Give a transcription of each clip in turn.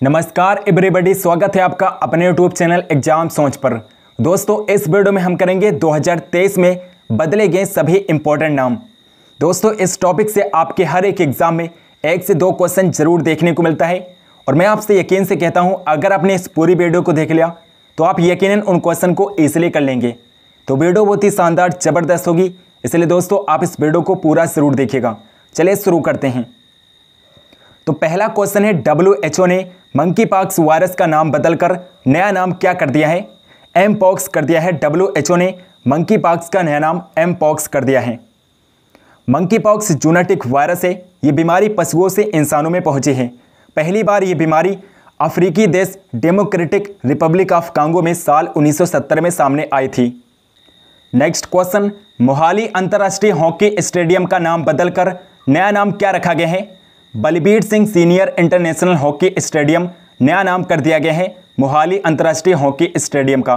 नमस्कार एवरीबडी स्वागत है आपका अपने यूट्यूब चैनल एग्ज़ाम सोच पर। दोस्तों, इस वीडियो में हम करेंगे 2023 में बदले गए सभी इंपॉर्टेंट नाम। दोस्तों, इस टॉपिक से आपके हर एक एग्ज़ाम में एक से दो क्वेश्चन ज़रूर देखने को मिलता है। और मैं आपसे यकीन से कहता हूँ, अगर आपने इस पूरी वीडियो को देख लिया तो आप यकीन उन क्वेश्चन को ईजिली कर लेंगे। तो वीडियो बहुत ही शानदार, ज़बरदस्त होगी, इसलिए दोस्तों, आप इस वीडियो को पूरा ज़रूर देखिएगा। चलिए शुरू करते हैं। तो पहला क्वेश्चन है WHO ने मंकी पॉक्स वायरस का नाम बदलकर नया नाम क्या कर दिया है? एम पॉक्स कर दिया है डब्ल्यूएचओ ने। मंकी पॉक्स का नया नाम एम पॉक्स कर दिया है। मंकी पॉक्स जूनेटिक वायरस है। ये बीमारी पशुओं से इंसानों में पहुँची है। पहली बार ये बीमारी अफ्रीकी देश डेमोक्रेटिक रिपब्लिक ऑफ़ कांगो में साल 1970 में सामने आई थी। नेक्स्ट क्वेश्चन मोहाली अंतर्राष्ट्रीय हॉकी स्टेडियम का नाम बदलकर नया नाम क्या रखा गया है? Balbir Singh senior international hockey stadium, नया नाम कर दिया गया है मोहाली अंतर्राष्ट्रीय हॉकी स्टेडियम का।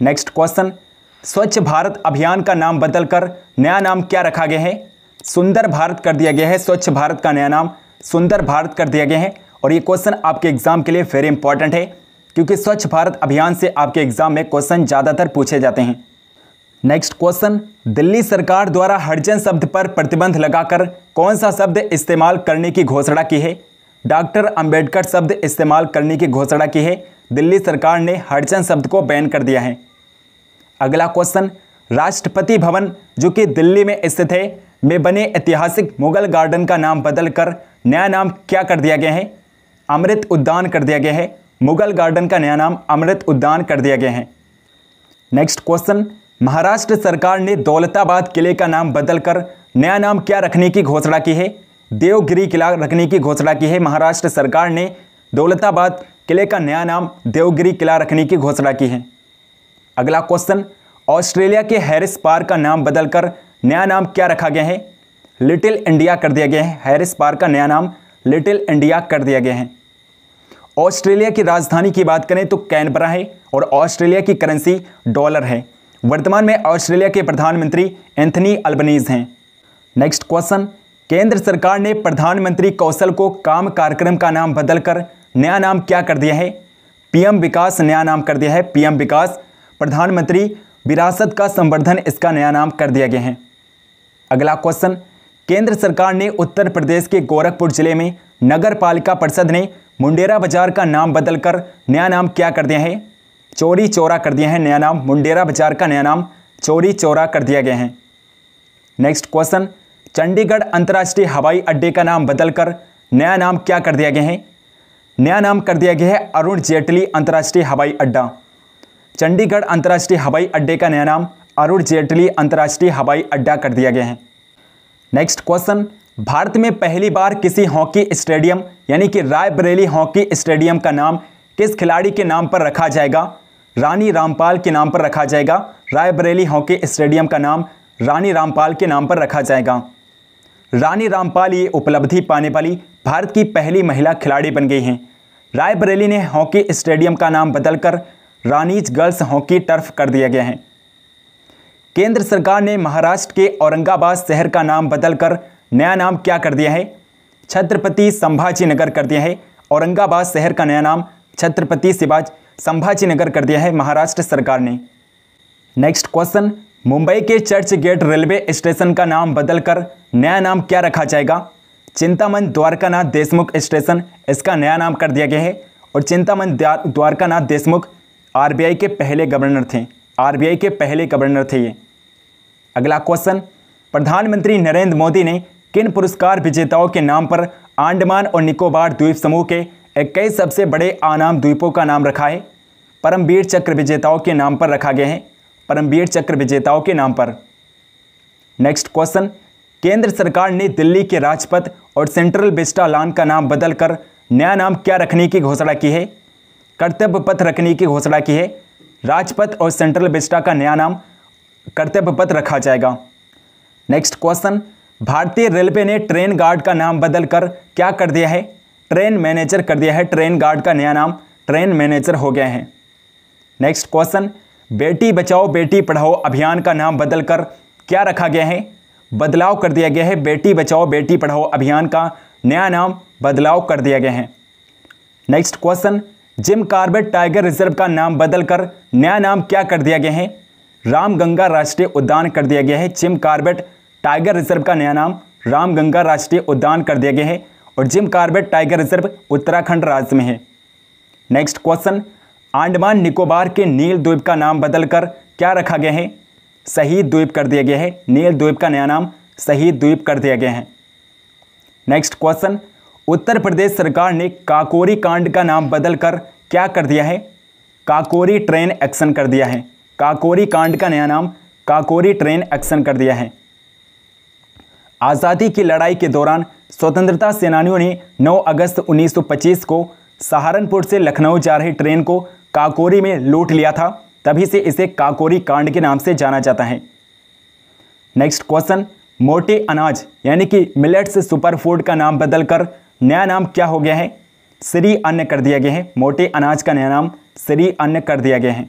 नेक्स्ट क्वेश्चन स्वच्छ भारत अभियान का नाम बदलकर नया नाम क्या रखा गया है? सुंदर भारत कर दिया गया है, स्वच्छ भारत का नया नाम सुंदर भारत कर दिया गया है। और ये क्वेश्चन आपके एग्ज़ाम के लिए वेरी इंपॉर्टेंट है, क्योंकि स्वच्छ भारत अभियान से आपके एग्ज़ाम में क्वेश्चन ज़्यादातर पूछे जाते हैं। नेक्स्ट क्वेश्चन दिल्ली सरकार द्वारा हरजन शब्द पर प्रतिबंध लगाकर कौन सा शब्द इस्तेमाल करने की घोषणा की है? डॉक्टर अंबेडकर शब्द इस्तेमाल करने की घोषणा की है। दिल्ली सरकार ने हरजन शब्द को बैन कर दिया है। अगला क्वेश्चन राष्ट्रपति भवन, जो कि दिल्ली में स्थित है, में बने ऐतिहासिक मुगल गार्डन का नाम बदलकर नया नाम क्या कर दिया गया है? अमृत उद्यान कर दिया गया है। मुगल गार्डन का नया नाम अमृत उद्यान कर दिया गया है। नेक्स्ट क्वेश्चन महाराष्ट्र सरकार ने दौलताबाद किले का नाम बदलकर नया नाम क्या रखने की घोषणा की है? देवगिरी किला रखने की घोषणा की है। महाराष्ट्र सरकार ने दौलताबाद किले का नया नाम देवगिरी किला रखने की घोषणा की है। अगला क्वेश्चन, ऑस्ट्रेलिया के हैरिस पार्क का नाम बदलकर नया नाम क्या रखा गया है? लिटिल इंडिया कर दिया गया है। हैरिस पार्क का नया नाम लिटिल इंडिया कर दिया गया है। ऑस्ट्रेलिया की राजधानी की बात करें तो कैनबरा है और ऑस्ट्रेलिया की करेंसी डॉलर है। वर्तमान में ऑस्ट्रेलिया के प्रधानमंत्री एंथनी अल्बनीज हैं। नेक्स्ट क्वेश्चन, केंद्र सरकार ने प्रधानमंत्री कौशल को काम कार्यक्रम का नाम बदलकर नया नाम क्या कर दिया है? पीएम विकास नया नाम कर दिया है। पीएम विकास, प्रधानमंत्री विरासत का संवर्धन इसका नया नाम कर दिया गया है। अगला क्वेश्चन, केंद्र सरकार ने उत्तर प्रदेश के गोरखपुर ज़िले में नगर पालिका परिषद ने मुंडेरा बाज़ार का नाम बदलकर नया नाम क्या कर दिया है? चोरी चोरा कर दिया है, नया नाम मुंडेरा बाज़ार का नया नाम चोरी चोरा कर दिया गया है। नेक्स्ट क्वेश्चन चंडीगढ़ अंतर्राष्ट्रीय हवाई अड्डे का नाम बदलकर नया नाम क्या कर दिया गया है? नया नाम कर दिया गया है अरुण जेटली अंतर्राष्ट्रीय हवाई अड्डा। चंडीगढ़ अंतर्राष्ट्रीय हवाई अड्डे का नया नाम अरुण जेटली अंतर्राष्ट्रीय हवाई अड्डा कर दिया गया है। नेक्स्ट क्वेश्चन भारत में पहली बार किसी हॉकी स्टेडियम, यानी कि रायबरेली हॉकी स्टेडियम का नाम किस खिलाड़ी के नाम पर रखा जाएगा? रानी रामपाल के नाम पर रखा जाएगा। रायबरेली हॉकी स्टेडियम का नाम रानी रामपाल के नाम पर रखा जाएगा। रानी रामपाल ये उपलब्धि पाने वाली भारत की पहली महिला खिलाड़ी बन गई हैं। रायबरेली ने हॉकी स्टेडियम का नाम बदलकर रानीज गर्ल्स हॉकी टर्फ कर दिया गया है। केंद्र सरकार ने महाराष्ट्र के औरंगाबाद शहर का नाम बदलकर नया नाम क्या कर दिया है? छत्रपति संभाजी नगर कर दिया है। औरंगाबाद शहर का नया नाम छत्रपति शिवाज संभाजी नगर कर दिया है महाराष्ट्र सरकार ने। नेक्स्ट क्वेश्चन मुंबई के चर्च गेट रेलवे स्टेशन का नाम बदलकर नया नाम क्या रखा जाएगा? चिंतामन द्वारकानाथ देशमुख स्टेशन, इसका नया नाम कर दिया गया है। और चिंतामन द्वारकानाथ देशमुख आरबीआई के पहले गवर्नर थे। आरबीआई के पहले गवर्नर थे ये। अगला क्वेश्चन प्रधानमंत्री नरेंद्र मोदी ने किन पुरस्कार विजेताओं के नाम पर आंडमान और निकोबार द्वीप समूह के इक्कीस सबसे बड़े आनाम द्वीपों का नाम रखा है। परमवीर चक्र विजेताओं के नाम पर रखा गया है। परमवीर चक्र विजेताओं के नाम पर। नेक्स्ट क्वेश्चन केंद्र सरकार ने दिल्ली के राजपथ और सेंट्रल बिस्टा लान का नाम बदलकर नया नाम क्या रखने की घोषणा की है? कर्तव्य पथ रखने की घोषणा की है। राजपथ और सेंट्रल बिस्टा का नया नाम कर्तव्य पथ रखा जाएगा। नेक्स्ट क्वेश्चन भारतीय रेलवे ने ट्रेन गार्ड का नाम बदलकर क्या कर दिया है? ट्रेन मैनेजर कर दिया है, ट्रेन गार्ड का नया नाम, ट्रेन मैनेजर हो गया है। नेक्स्ट क्वेश्चन बेटी बचाओ, बेटी पढ़ाओ अभियान का नाम बदलकर क्या रखा गया है? बदलाव कर दिया गया है, बेटी बचाओ, बेटी पढ़ाओ अभियान का नया नाम बदलाव कर दिया गया है। Next question Jim Corbett tiger reserve का नाम बदलकर नया नाम क्या कर दिया गया है? रामगंगा राष्ट्रीय उद्यान कर दिया गया है जिम कार्बेट टाइगर रिज़र्व का नया नाम रामगंगा राष्ट्रीय उद्यान कर दिया गया है। और Jim Corbett tiger reserve Uttarakhand राज्य में है। नेक्स्ट क्वेश्चन, आंडमान निकोबार के नील द्वीप का नाम बदलकर क्या रखा गया है? शहीद द्वीप कर दिया गया है। नील द्वीप का नया नाम शहीद द्वीप कर दिया गया है। नेक्स्ट क्वेश्चन, उत्तर प्रदेश सरकार ने काकोरी कांड का नाम बदलकर क्या कर दिया है? काकोरी ट्रेन एक्शन कर दिया है। काकोरी कांड का नया नाम काकोरी ट्रेन एक्शन कर दिया है। आज़ादी की लड़ाई के दौरान स्वतंत्रता सेनानियों ने 9 अगस्त 1925 को सहारनपुर से लखनऊ जा रही ट्रेन को काकोरी में लूट लिया था। तभी से इसे काकोरी कांड के नाम से जाना जाता है। नेक्स्ट क्वेश्चन, मोटे अनाज, यानी कि मिलेट्स सुपर फ़ूड का नाम बदलकर नया नाम क्या हो गया है? श्री अन्न कर दिया गया है। मोटे अनाज का नया नाम श्री अन्न कर दिया गया है।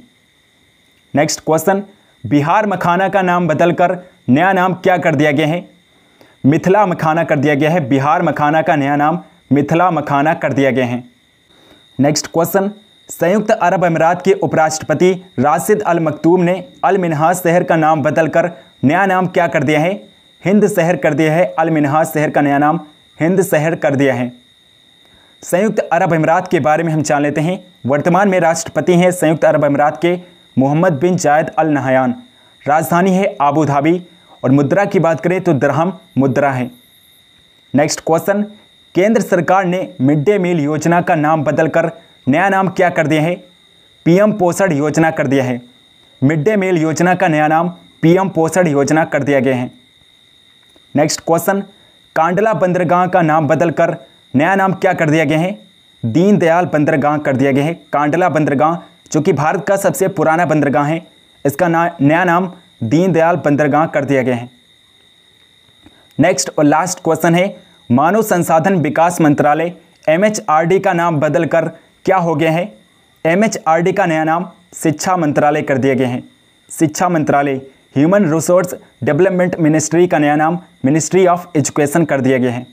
नेक्स्ट क्वेश्चन, बिहार मखाना का नाम बदलकर नया नाम क्या कर दिया गया है? मिथिला मखाना कर दिया गया है। बिहार मखाना का नया नाम मिथिला मखाना कर दिया गया है। नेक्स्ट क्वेश्चन संयुक्त अरब अमीरात के उपराष्ट्रपति राशिद अल मकतूम ने अल मिनहाज शहर का नाम बदलकर नया नाम क्या कर दिया है? हिंद शहर कर दिया है। अल मिनहाज शहर का नया नाम हिंद शहर कर दिया है। संयुक्त अरब अमीरात के बारे में हम जान लेते हैं। वर्तमान में राष्ट्रपति हैं संयुक्त अरब अमीरात के Mohammed bin Zayed Al Nahyan राजधानी है आबू धाबी। और मुद्रा की बात करें तो दरहम मुद्रा है। नेक्स्ट क्वेश्चन केंद्र सरकार ने मिड डे मील योजना का नाम बदलकर नया नाम क्या कर दिया है? पीएम पोषण योजना कर दिया है। मिड डे मील योजना का नया नाम पीएम पोषण योजना कर दिया गया है। नेक्स्ट क्वेश्चन कांडला बंदरगाह का नाम बदलकर नया नाम क्या कर दिया गया है? दीनदयाल बंदरगाह कर दिया गया है। कांडला बंदरगाह जो कि भारत का सबसे पुराना बंदरगाह है। इसका ना, नया नाम दीनदयाल बंदरगाह कर दिया गया है। नेक्स्ट और लास्ट क्वेश्चन है, मानव संसाधन विकास मंत्रालय एमएचआरडी का नाम बदलकर क्या हो गया है? एमएचआरडी का नया नाम शिक्षा मंत्रालय कर दिया गया है। शिक्षा मंत्रालय ह्यूमन रिसोर्स डेवलपमेंट मिनिस्ट्री का नया नाम मिनिस्ट्री ऑफ़ एजुकेशन कर दिया गया है।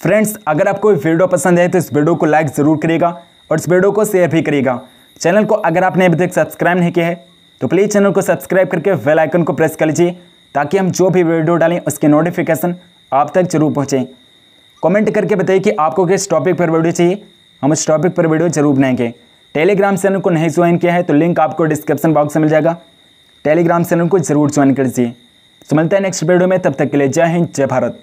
फ्रेंड्स अगर आपको वीडियो पसंद है तो इस वीडियो को लाइक ज़रूर करिएगा और इस वीडियो को शेयर भी करिएगा। चैनल को अगर आपने अभी तक सब्सक्राइब नहीं किया है तो प्लीज़ चैनल को सब्सक्राइब करके बेल आइकन को प्रेस कर लीजिए ताकि हम जो भी वीडियो डालें, उसके नोटिफिकेशन आप तक ज़रूर पहुँचें। कमेंट करके बताइए कि आपको किस टॉपिक पर वीडियो चाहिए। हम उस टॉपिक पर वीडियो ज़रूर बनाएँगे। टेलीग्राम चैनल को नहीं ज्वाइन किया है तो लिंक आपको डिस्क्रिप्शन बॉक्स में मिल जाएगा। टेलीग्राम चैनल को ज़रूर ज्वाइन कर दीजिए। तो मिलता है नेक्स्ट वीडियो में, तब तक के लिए जय हिंद, जय भारत।